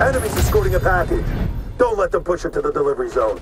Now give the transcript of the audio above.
Enemies escorting a package. Don't let them push it to the delivery zone.